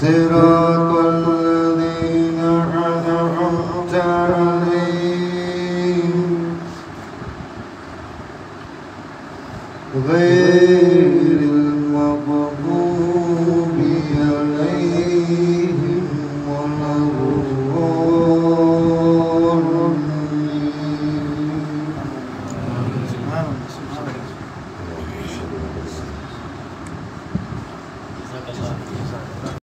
صراط الذين أنعمت عليهم. غير